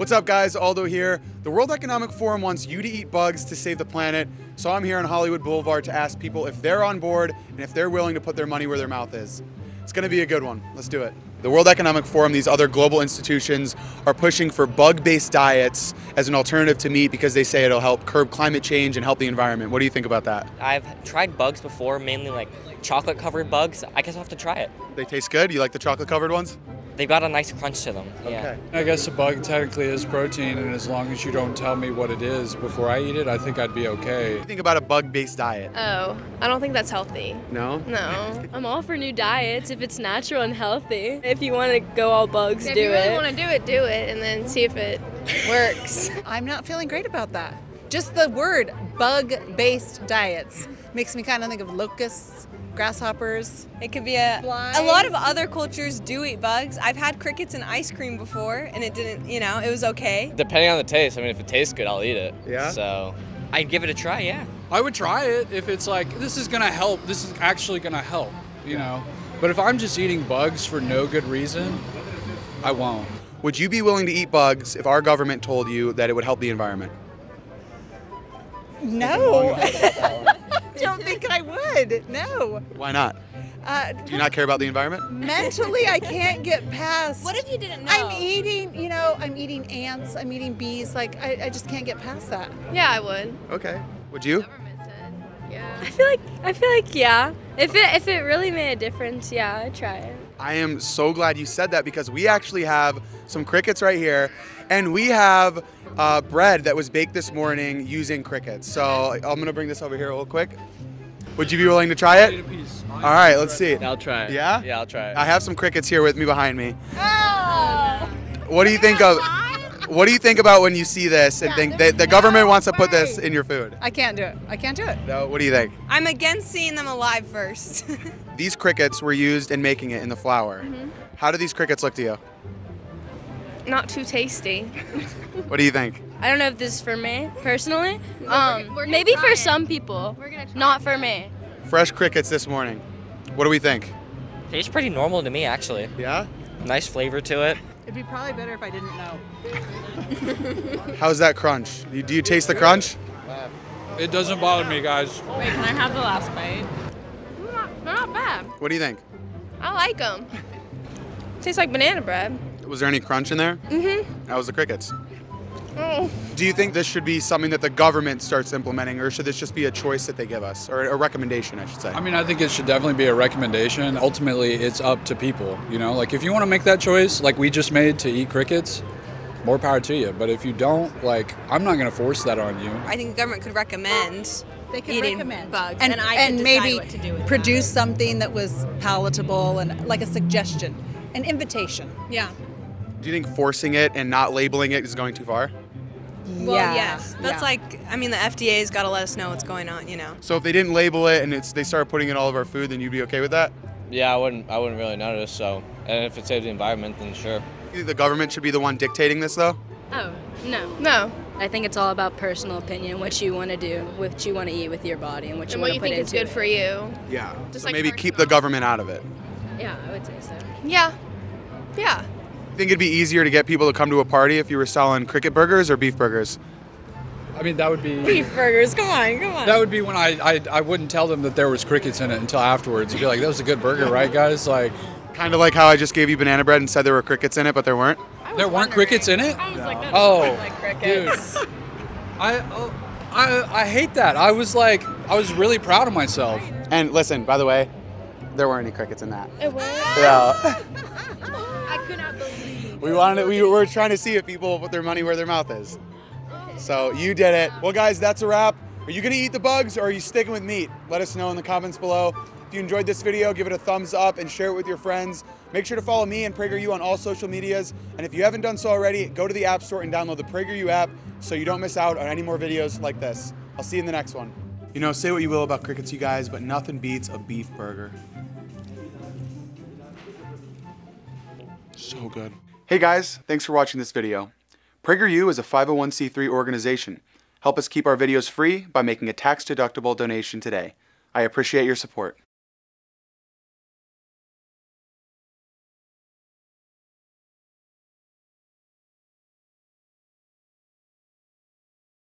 What's up, guys? Aldo here. The World Economic Forum wants you to eat bugs to save the planet. So I'm here on Hollywood Boulevard to ask people if they're on board and if they're willing to put their money where their mouth is. It's going to be a good one. Let's do it. The World Economic Forum, these other global institutions, are pushing for bug based diets as an alternative to meat because they say it'll help curb climate change and help the environment. What do you think about that? I've tried bugs before, mainly like chocolate covered bugs. I guess I'll have to try it. They taste good? You like the chocolate covered ones? They've got a nice crunch to them. Yeah. I guess a bug technically is protein, and as long as you don't tell me what it is before I eat it, I think I'd be okay. What do you think about a bug based diet? Oh, I don't think that's healthy. No? No. I'm all for new diets if it's natural and healthy. If you want to go all bugs, if do it. If you really want to do it, do it, and then see if it works. I'm not feeling great about that. Just the word bug based diets makes me kind of think of locusts, grasshoppers. It could be a Flies. a lot of other cultures do eat bugs. I've had crickets and ice cream before and it didn't, you know, it was okay. Depending on the taste. I mean, if it tastes good, I'll eat it. Yeah? So, I'd give it a try, yeah. I would try it if it's like, this is gonna help, this is actually gonna help, you know? But if I'm just eating bugs for no good reason, I won't. Would you be willing to eat bugs if our government told you that it would help the environment? No. don't think I would. No. Why not? Uh, Do you not care about the environment? mentally, I can't get past. What if you didn't know? I'm eating, you know, I'm eating ants, I'm eating bees. Like, I, I just can't get past that. yeah, I would. Okay. Would you? Government said. Yeah. I feel like I feel like yeah. If it if it really made a difference, yeah, I'd try it. I am so glad you said that because we actually have some crickets right here, and we have uh, bread that was baked this morning using crickets. So I'm gonna bring this over here real quick. Would you be willing to try it? All right, let's see. I'll try it. Yeah? Yeah, I'll try it. I have some crickets here with me behind me. What do you think of? What do you think about when you see this and think that the government wants to put this in your food? I can't do it. I can't do it. No, what do you think? I'm against seeing them alive first. These crickets were used in making it in the flour. How do these crickets look to you? Not too tasty. What do you think? I don't know if this is for me personally. Um, we're gonna maybe for it. some people, We're gonna try not it. for me. Fresh crickets this morning. What do we think? Tastes pretty normal to me, actually. Yeah? Nice flavor to it. It'd be probably better if I didn't know. How's that crunch? Do you, do you taste the crunch? It doesn't bother me, guys. Wait, can I have the last bite? They're not, they're not bad. What do you think? I like them. Tastes like banana bread. Was there any crunch in there? Mm-hmm. How was the crickets? Oh. Do you think this should be something that the government starts implementing, or should this just be a choice that they give us, or a recommendation, I should say? I mean, I think it should definitely be a recommendation. Ultimately, it's up to people, you know? Like, if you wanna make that choice, like we just made to eat crickets, more power to you. But if you don't, like, I'm not gonna force that on you. I think the government could recommend They could eating recommend bugs and, and, I and could maybe decide what to do with produce something that was palatable and like a suggestion, an invitation. Yeah. do you think forcing it and not labeling it is going too far? Well, yeah. yes. That's yeah. like I mean the FDA's got to let us know what's going on, you know. So if they didn't label it and it's, they started putting it in all of our food, then you'd be okay with that? yeah, I wouldn't. I wouldn't really notice. So, and if it saves the environment, then sure. You think the government should be the one dictating this, though? Oh no. No. I think it's all about personal opinion, what you want to do, what you want to eat with your body, and what you want to do. And want what you put think is into good it. for you. Yeah. Just so like maybe personal. keep the government out of it. Yeah, I would say so. Yeah. Yeah. Think it'd be easier to get people to come to a party if you were selling cricket burgers or beef burgers? I mean, that would be. Beef burgers, come on, come on. That would be when I, I I wouldn't tell them that there was crickets in it until afterwards. You'd be like, "That was a good burger, right, guys?" Like, Kind of like how I just gave you banana bread and said there were crickets in it, but there weren't. there weren't crickets in it. I was like, that Oh, like crickets. dude, I, oh, I I hate that. I was like, I was really proud of myself. And listen, by the way, there weren't any crickets in that. It was. Yeah. we wanted. We were trying to see if people put their money where their mouth is. So you did it. Well, guys, that's a wrap. Are you gonna eat the bugs or are you sticking with meat? Let us know in the comments below. If you enjoyed this video, give it a thumbs up and share it with your friends. Make sure to follow me and PragerU on all social medias. And if you haven't done so already, go to the App Store and download the PragerU app so you don't miss out on any more videos like this. I'll see you in the next one. You know, say what you will about crickets, you guys, but nothing beats a beef burger. So good. Hey guys, thanks for watching this video. PragerU is a 501c3 organization. Help us keep our videos free by making a tax-deductible donation today. I appreciate your support.